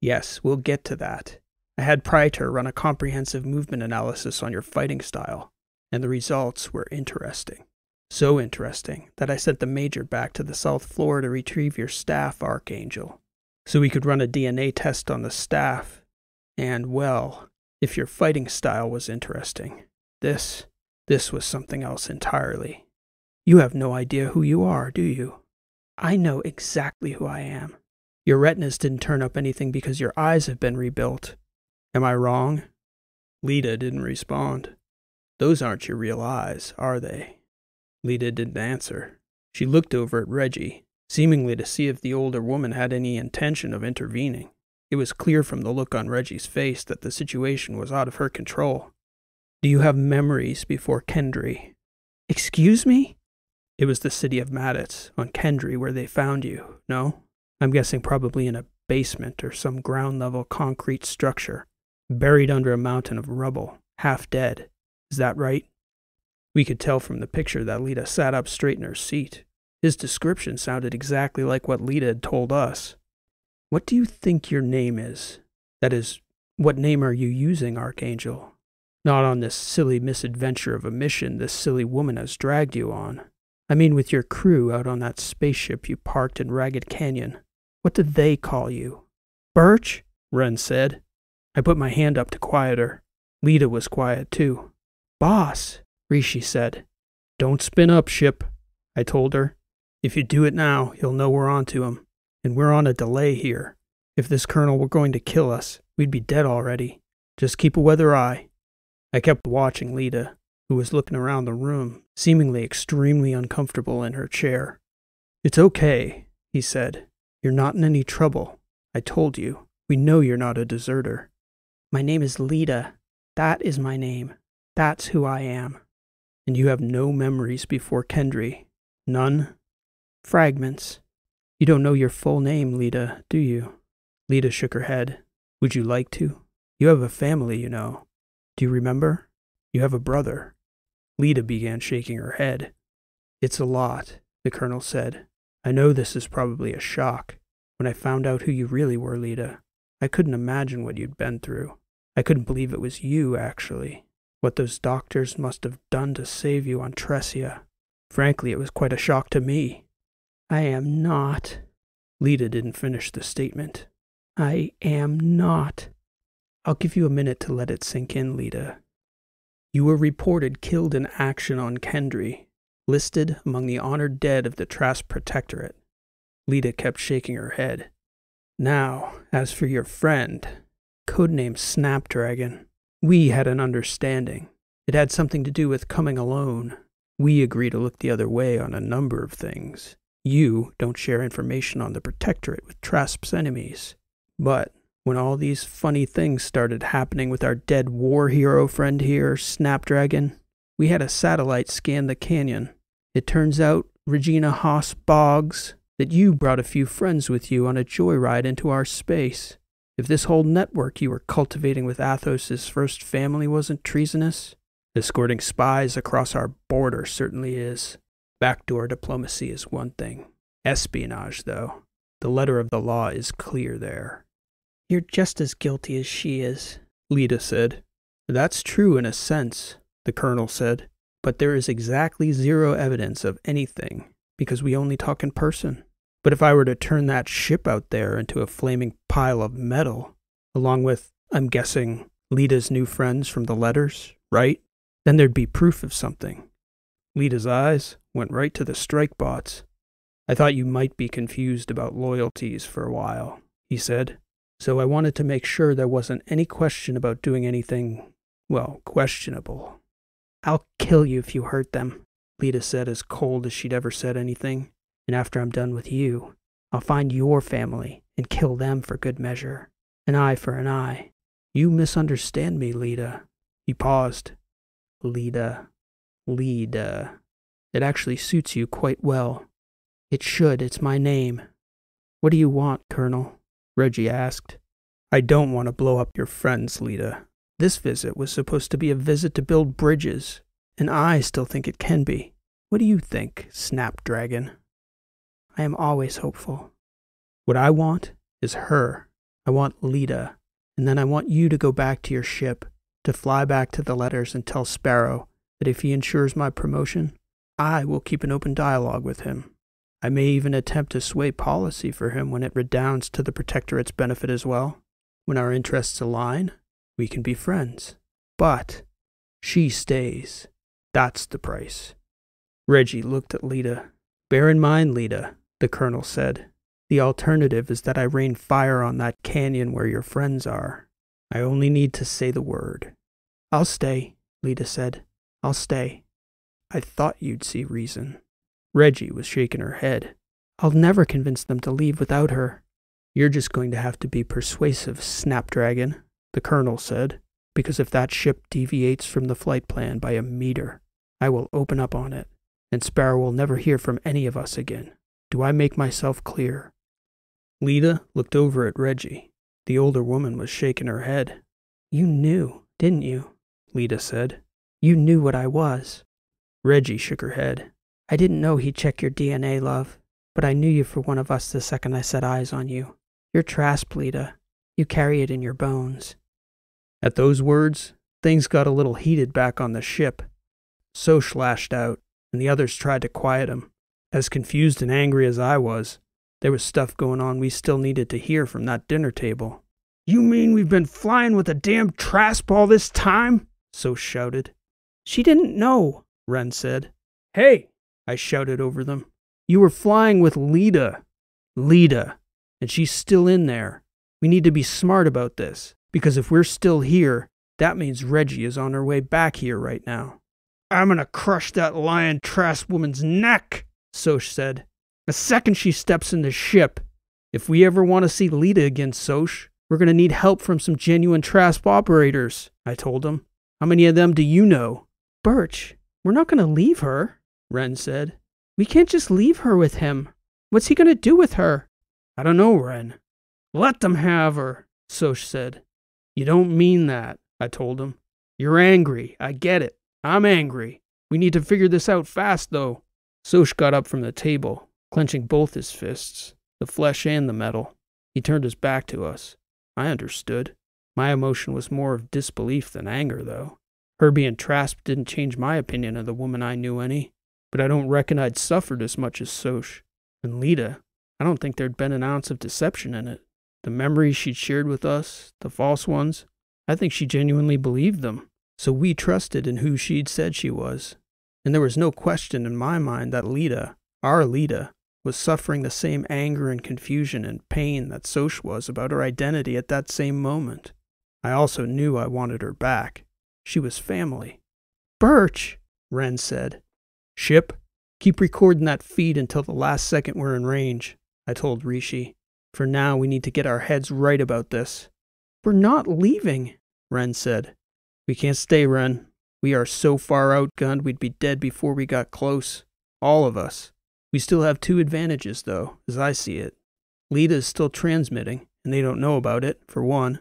Yes, we'll get to that. I had Praetor run a comprehensive movement analysis on your fighting style, and the results were interesting. So interesting that I sent the Major back to the South Floor to retrieve your staff, Archangel, so we could run a DNA test on the staff. And, well, if your fighting style was interesting, this, this was something else entirely. You have no idea who you are, do you? I know exactly who I am. Your retinas didn't turn up anything because your eyes have been rebuilt. Am I wrong? Lita didn't respond. Those aren't your real eyes, are they? Lita didn't answer. She looked over at Reggie, seemingly to see if the older woman had any intention of intervening. It was clear from the look on Reggie's face that the situation was out of her control. Do you have memories before Kendry? Excuse me? It was the city of Maditz, on Kendry, where they found you, no? I'm guessing probably in a basement or some ground level concrete structure, buried under a mountain of rubble, half dead. Is that right? We could tell from the picture that Lita sat up straight in her seat. His description sounded exactly like what Lita had told us. What do you think your name is? That is, what name are you using, Archangel? Not on this silly misadventure of a mission this silly woman has dragged you on. I mean, with your crew out on that spaceship you parked in Ragged Canyon. What did they call you? Birch? Wren said. I put my hand up to quiet her. Lita was quiet too. Boss, Rishi said. Don't spin up, ship, I told her. If you do it now, he'll know we're on to him. And we're on a delay here. If this colonel were going to kill us, we'd be dead already. Just keep a weather eye. I kept watching Lita, who was looking around the room, seemingly extremely uncomfortable in her chair. It's okay, he said. You're not in any trouble. I told you. We know you're not a deserter. My name is Lita. That is my name. That's who I am. And you have no memories before Kendry? None? Fragments. You don't know your full name, Lita, do you? Lita shook her head. Would you like to? You have a family, you know. Do you remember? You have a brother. Lita began shaking her head. It's a lot, the colonel said. I know this is probably a shock. When I found out who you really were, Lita, I couldn't imagine what you'd been through. I couldn't believe it was you, actually. What those doctors must have done to save you on Tressia. Frankly, it was quite a shock to me. I am not. Lita didn't finish the statement. I am not. I'll give you a minute to let it sink in, Lita. You were reported killed in action on Kendry, listed among the honored dead of the Trasp Protectorate. Lita kept shaking her head. Now, as for your friend, codename Snapdragon, we had an understanding. It had something to do with coming alone. We agree to look the other way on a number of things. You don't share information on the Protectorate with Trasp's enemies. But when all these funny things started happening with our dead war hero friend here, Snapdragon, we had a satellite scan the canyon. It turns out, Regina Haas Boggs, that you brought a few friends with you on a joyride into our space. If this whole network you were cultivating with Athos's first family wasn't treasonous, escorting spies across our border certainly is. Backdoor diplomacy is one thing. Espionage, though. The letter of the law is clear there. You're just as guilty as she is, Lita said. That's true in a sense, the colonel said, but there is exactly zero evidence of anything because we only talk in person. But if I were to turn that ship out there into a flaming pile of metal, along with, I'm guessing, Lita's new friends from the letters, right? Then there'd be proof of something. Lita's eyes went right to the strike bots. I thought you might be confused about loyalties for a while, he said. So I wanted to make sure there wasn't any question about doing anything, well, questionable. I'll kill you if you hurt them, Lita said as cold as she'd ever said anything. And after I'm done with you, I'll find your family and kill them for good measure. An eye for an eye. You misunderstand me, Lita. He paused. Lita. Lida. It actually suits you quite well. It should, it's my name. What do you want, Colonel? Reggie asked. I don't want to blow up your friends, Lita. This visit was supposed to be a visit to build bridges, and I still think it can be. What do you think, Snapdragon? I am always hopeful. What I want is her. I want Lita. And then I want you to go back to your ship, to fly back to the letters and tell Sparrow that if he ensures my promotion, I will keep an open dialogue with him. I may even attempt to sway policy for him when it redounds to the Protectorate's benefit as well. When our interests align, we can be friends. But she stays. That's the price. Reggie looked at Lita. Bear in mind, Lita, the colonel said, the alternative is that I rain fire on that canyon where your friends are. I only need to say the word. I'll stay, Lita said. I'll stay. I thought you'd see reason. Reggie was shaking her head. I'll never convince them to leave without her. You're just going to have to be persuasive, Snapdragon, the colonel said, because if that ship deviates from the flight plan by a meter, I will open up on it, and Sparrow will never hear from any of us again. Do I make myself clear? Lita looked over at Reggie. The older woman was shaking her head. You knew, didn't you? Lita said. You knew what I was. Reggie shook her head. I didn't know he'd check your DNA, love, but I knew you for one of us the second I set eyes on you. You're Trasp, Lita. You carry it in your bones. At those words, things got a little heated back on the ship. Soch lashed out, and the others tried to quiet him. As confused and angry as I was, there was stuff going on we still needed to hear from that dinner table. You mean we've been flying with a damn Trasp all this time? Soch shouted. She didn't know, Wren said. Hey, I shouted over them. You were flying with Lita. Lita. And she's still in there. We need to be smart about this, because if we're still here, that means Reggie is on her way back here right now. I'm gonna crush that lion Trasp woman's neck, Soch said. The second she steps in the ship. If we ever want to see Lita again, Soch, we're gonna need help from some genuine Trasp operators, I told him. How many of them do you know? Birch, we're not going to leave her, Wren said. We can't just leave her with him. What's he going to do with her? I don't know, Wren. Let them have her, Soch said. You don't mean that, I told him. You're angry. I get it. I'm angry. We need to figure this out fast, though. Soch got up from the table, clenching both his fists, the flesh and the metal. He turned his back to us. I understood. My emotion was more of disbelief than anger, though. Her being Trasp didn't change my opinion of the woman I knew any, but I don't reckon I'd suffered as much as Soch. And Lita, I don't think there'd been an ounce of deception in it. The memories she'd shared with us, the false ones, I think she genuinely believed them. So we trusted in who she'd said she was. And there was no question in my mind that Lita, our Lita, was suffering the same anger and confusion and pain that Soch was about her identity at that same moment. I also knew I wanted her back. She was family. Birch, Wren said. Ship, keep recording that feed until the last second we're in range, I told Rishi. For now, we need to get our heads right about this. We're not leaving, Wren said. We can't stay, Wren. We are so far outgunned we'd be dead before we got close. All of us. We still have two advantages, though, as I see it. Lita is still transmitting, and they don't know about it, for one.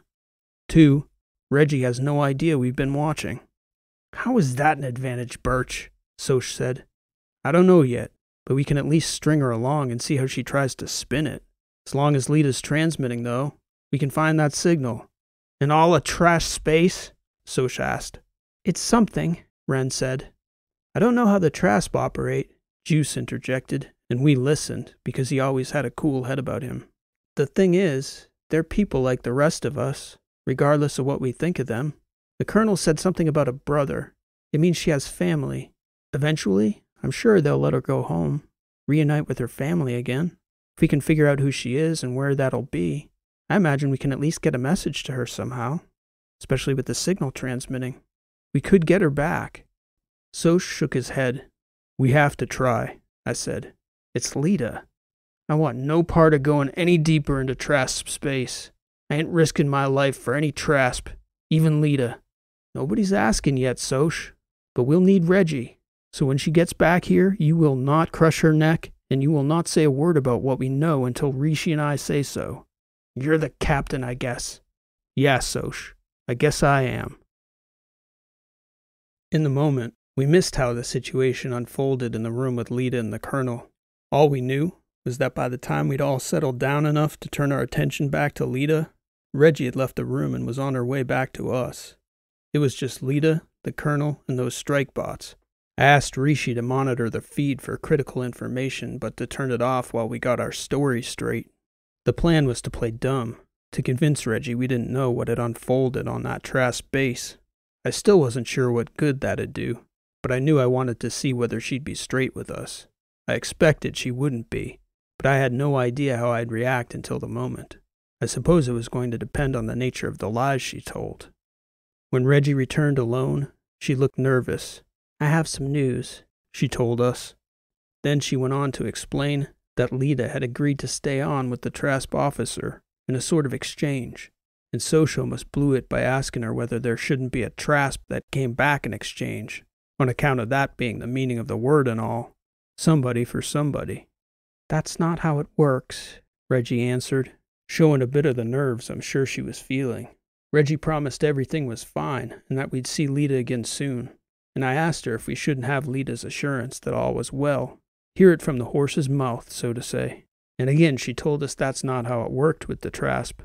Two, Reggie has no idea we've been watching. How is that an advantage, Birch? Soch said. I don't know yet, but we can at least string her along and see how she tries to spin it. As long as Lita's transmitting, though, we can find that signal. In all a Trasp space? Soch asked. It's something, Wren said. I don't know how the Trasp operate, Juice interjected, and we listened because he always had a cool head about him. The thing is, they're people like the rest of us, regardless of what we think of them. The colonel said something about a brother. It means she has family. Eventually, I'm sure they'll let her go home, reunite with her family again. If we can figure out who she is and where that'll be, I imagine we can at least get a message to her somehow, especially with the signal transmitting. We could get her back. Soch shook his head. We have to try, I said. It's Lita. I want no part of going any deeper into Trasp space. I ain't risking my life for any trasp, even Lita. Nobody's asking yet, Soch, but we'll need Reggie. So when she gets back here, you will not crush her neck, and you will not say a word about what we know until Rishi and I say so. You're the captain, I guess. Yes, Soch. I guess I am. In the moment, we missed how the situation unfolded in the room with Lita and the Colonel. All we knew was that by the time we'd all settled down enough to turn our attention back to Lita, Reggie had left the room and was on her way back to us. It was just Lita, the Colonel, and those strike bots. I asked Rishi to monitor the feed for critical information, but to turn it off while we got our story straight. The plan was to play dumb, to convince Reggie we didn't know what had unfolded on that Trasp base. I still wasn't sure what good that'd do, but I knew I wanted to see whether she'd be straight with us. I expected she wouldn't be, but I had no idea how I'd react until the moment. I suppose it was going to depend on the nature of the lies she told. When Reggie returned alone, she looked nervous. I have some news, she told us. Then she went on to explain that Lita had agreed to stay on with the Trasp officer in a sort of exchange, and Soch almost blew it by asking her whether there shouldn't be a trasp that came back in exchange, on account of that being the meaning of the word and all. Somebody for somebody. That's not how it works, Reggie answered, showing a bit of the nerves I'm sure she was feeling. Reggie promised everything was fine and that we'd see Lita again soon, and I asked her if we shouldn't have Lita's assurance that all was well, hear it from the horse's mouth, so to say. And again she told us that's not how it worked with the Trasp.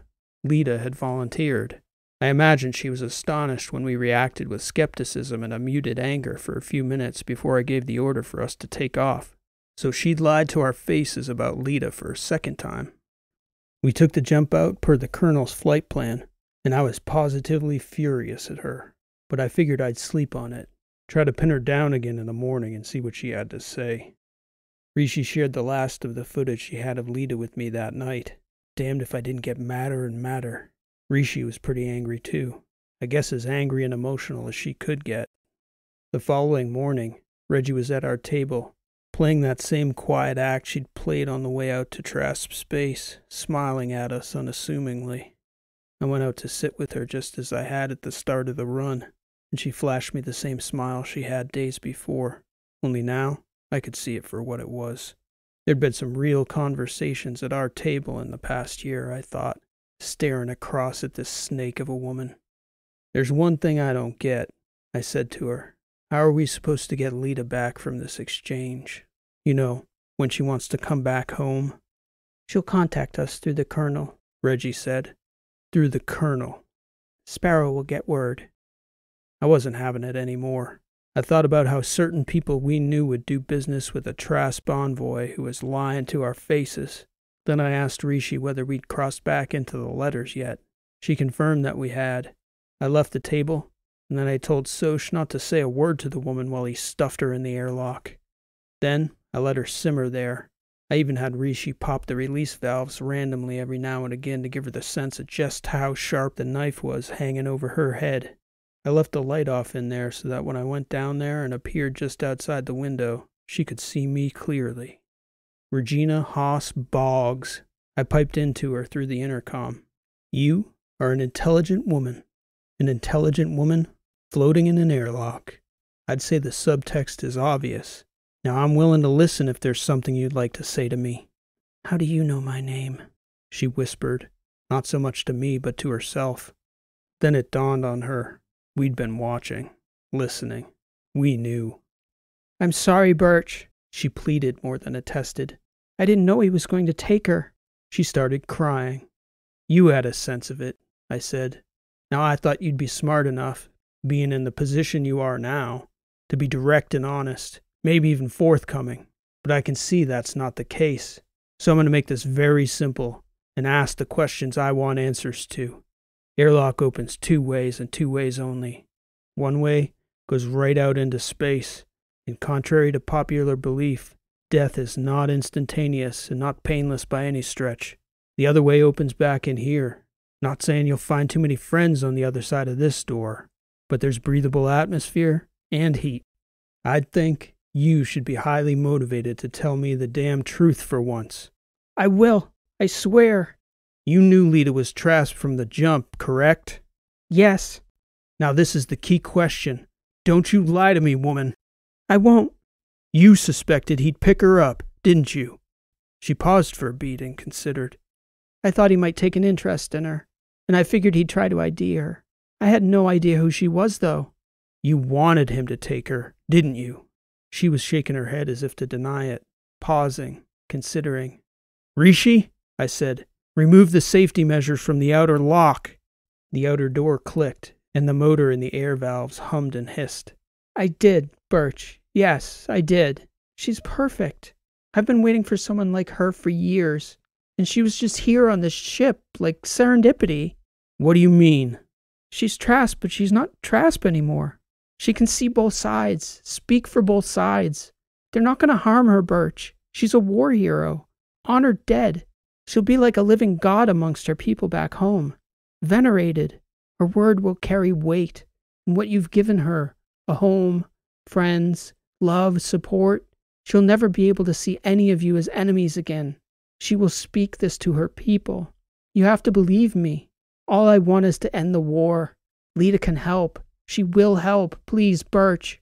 Lita had volunteered. I imagine she was astonished when we reacted with skepticism and a muted anger for a few minutes before I gave the order for us to take off. So she'd lied to our faces about Lita for a second time. We took the jump out per the colonel's flight plan, and I was positively furious at her. But I figured I'd sleep on it, try to pin her down again in the morning and see what she had to say. Rishi shared the last of the footage she had of Lita with me that night. Damned if I didn't get madder and madder. Rishi was pretty angry too. I guess as angry and emotional as she could get. The following morning, Reggie was at our table, playing that same quiet act she'd played on the way out to Trasp Space, smiling at us unassumingly. I went out to sit with her just as I had at the start of the run, and she flashed me the same smile she had days before, only now I could see it for what it was. There'd been some real conversations at our table in the past year, I thought, staring across at this snake of a woman. There's one thing I don't get, I said to her. How are we supposed to get Lita back from this exchange? You know, when she wants to come back home. She'll contact us through the colonel, Reggie said through the colonel. Sparrow will get word. I wasn't having it any more. I thought about how certain people we knew would do business with a Trasp envoy who was lying to our faces. Then I asked Rishi whether we'd crossed back into the letters yet. She confirmed that we had. I left the table, and then I told Soch not to say a word to the woman while he stuffed her in the airlock. Then I let her simmer there, I even had Rishi pop the release valves randomly every now and again to give her the sense of just how sharp the knife was hanging over her head. I left the light off in there so that when I went down there and appeared just outside the window, she could see me clearly. Regina Haas Boggs, I piped into her through the intercom. You are an intelligent woman. An intelligent woman floating in an airlock. I'd say the subtext is obvious. Now I'm willing to listen if there's something you'd like to say to me. How do you know my name? She whispered, not so much to me, but to herself. Then it dawned on her. We'd been watching, listening. We knew. I'm sorry, Birch, she pleaded more than attested. I didn't know he was going to take her. She started crying. You had a sense of it, I said. Now I thought you'd be smart enough, being in the position you are now, to be direct and honest maybe even forthcoming, but I can see that's not the case. So I'm going to make this very simple and ask the questions I want answers to. Airlock opens two ways and two ways only. One way goes right out into space, and contrary to popular belief, death is not instantaneous and not painless by any stretch. The other way opens back in here. Not saying you'll find too many friends on the other side of this door, but there's breathable atmosphere and heat. I'd think you should be highly motivated to tell me the damn truth for once. I will. I swear. You knew Lita was Trasp from the jump, correct? Yes. Now, this is the key question. Don't you lie to me, woman. I won't. You suspected he'd pick her up, didn't you? She paused for a beat and considered. I thought he might take an interest in her, and I figured he'd try to ID her. I had no idea who she was, though. You wanted him to take her, didn't you? She was shaking her head as if to deny it, pausing, considering. Rishi, I said, remove the safety measures from the outer lock. The outer door clicked, and the motor in the air valves hummed and hissed. I did, Birch. Yes, I did. She's perfect. I've been waiting for someone like her for years, and she was just here on this ship, like serendipity. What do you mean? She's Trasp, but she's not Trasp anymore. She can see both sides, speak for both sides. They're not going to harm her, Birch. She's a war hero, honored dead. She'll be like a living god amongst her people back home, venerated. Her word will carry weight, and what you've given her a home, friends, love, support she'll never be able to see any of you as enemies again. She will speak this to her people. You have to believe me. All I want is to end the war. Lita can help. She will help. Please, Birch.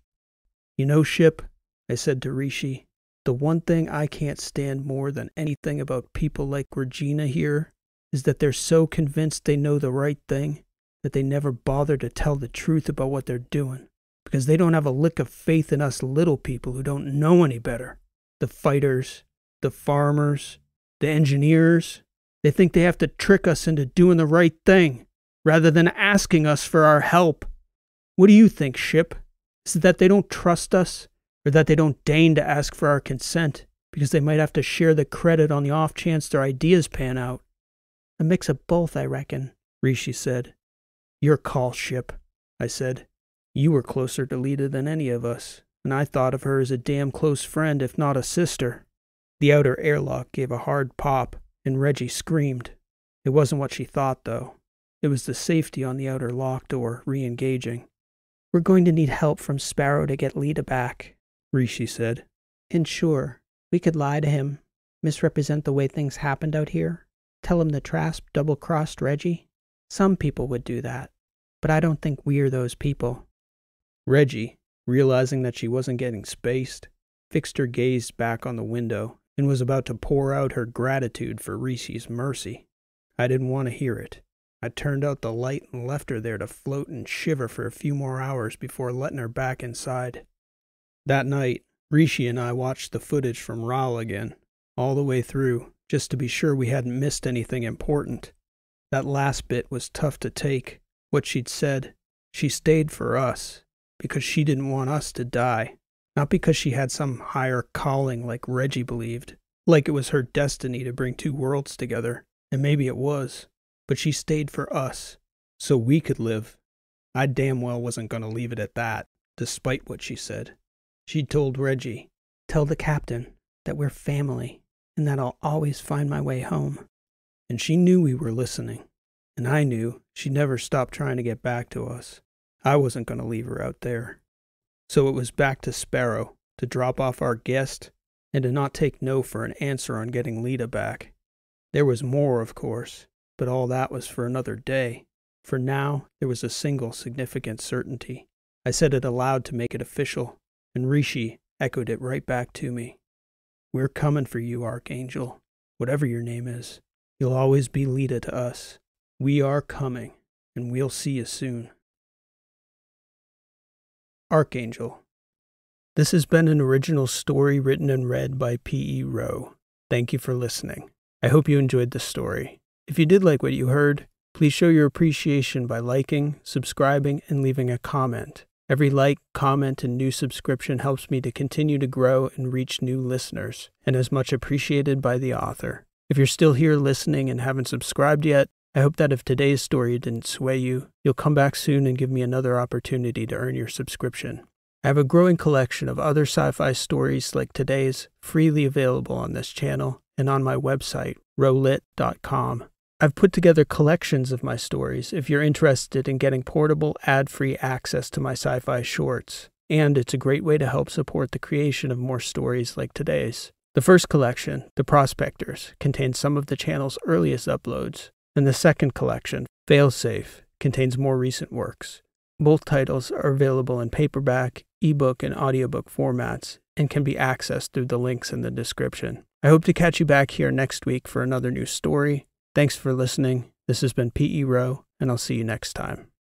You know, Ship, I said to Rishi, the one thing I can't stand more than anything about people like Regina here is that they're so convinced they know the right thing that they never bother to tell the truth about what they're doing because they don't have a lick of faith in us little people who don't know any better. The fighters, the farmers, the engineers, they think they have to trick us into doing the right thing rather than asking us for our help. What do you think, Ship? Is it that they don't trust us or that they don't deign to ask for our consent because they might have to share the credit on the off chance their ideas pan out? A mix of both, I reckon, Rishi said. Your call, Ship, I said. You were closer to Lita than any of us, and I thought of her as a damn close friend, if not a sister. The outer airlock gave a hard pop, and Reggie screamed. It wasn't what she thought, though. It was the safety on the outer lock door re engaging. We're going to need help from Sparrow to get Lita back, Rishi said. And sure, we could lie to him, misrepresent the way things happened out here, tell him the Trasp double crossed Reggie. Some people would do that, but I don't think we're those people. Reggie, realizing that she wasn't getting spaced, fixed her gaze back on the window and was about to pour out her gratitude for Rishi's mercy. I didn't want to hear it. I turned out the light and left her there to float and shiver for a few more hours before letting her back inside. That night, Rishi and I watched the footage from Rahl again, all the way through, just to be sure we hadn't missed anything important. That last bit was tough to take. What she'd said. She stayed for us, because she didn't want us to die, not because she had some higher calling like Reggie believed, like it was her destiny to bring two worlds together, and maybe it was, but she stayed for us, so we could live. I damn well wasn't going to leave it at that, despite what she said. She'd told Reggie, Tell the captain that we're family and that I'll always find my way home. And she knew we were listening, and I knew she'd never stop trying to get back to us. I wasn't going to leave her out there. So it was back to Sparrow to drop off our guest and to not take no for an answer on getting Lita back. There was more, of course, but all that was for another day. For now, there was a single significant certainty. I said it aloud to make it official, and Rishi echoed it right back to me. We're coming for you, Archangel, whatever your name is. You'll always be Lita to us. We are coming, and we'll see you soon. Archangel. This has been an original story written and read by P.E. Rowe. Thank you for listening. I hope you enjoyed the story. If you did like what you heard, please show your appreciation by liking, subscribing, and leaving a comment. Every like, comment, and new subscription helps me to continue to grow and reach new listeners, and is much appreciated by the author. If you're still here listening and haven't subscribed yet, I hope that if today's story didn't sway you, you'll come back soon and give me another opportunity to earn your subscription. I have a growing collection of other sci fi stories like today's freely available on this channel and on my website, rowelit.com. I've put together collections of my stories if you're interested in getting portable, ad free access to my sci fi shorts, and it's a great way to help support the creation of more stories like today's. The first collection, The Prospectors, contains some of the channel's earliest uploads, and the second collection, Failsafe, contains more recent works. Both titles are available in paperback, ebook, and audiobook formats, and can be accessed through the links in the description. I hope to catch you back here next week for another new story, Thanks for listening. This has been P.E. Rowe, and I'll see you next time.